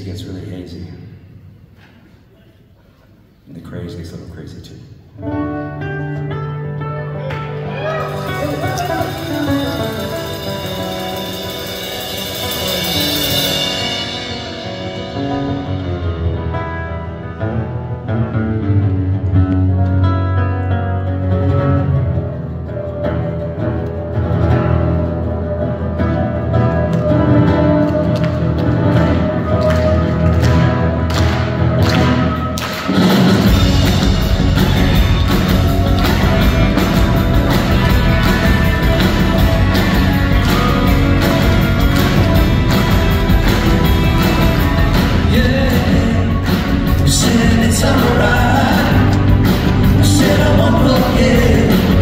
Things gets really hazy. And the crazy gets a little crazy too. You said it's alright. I said I won't forget.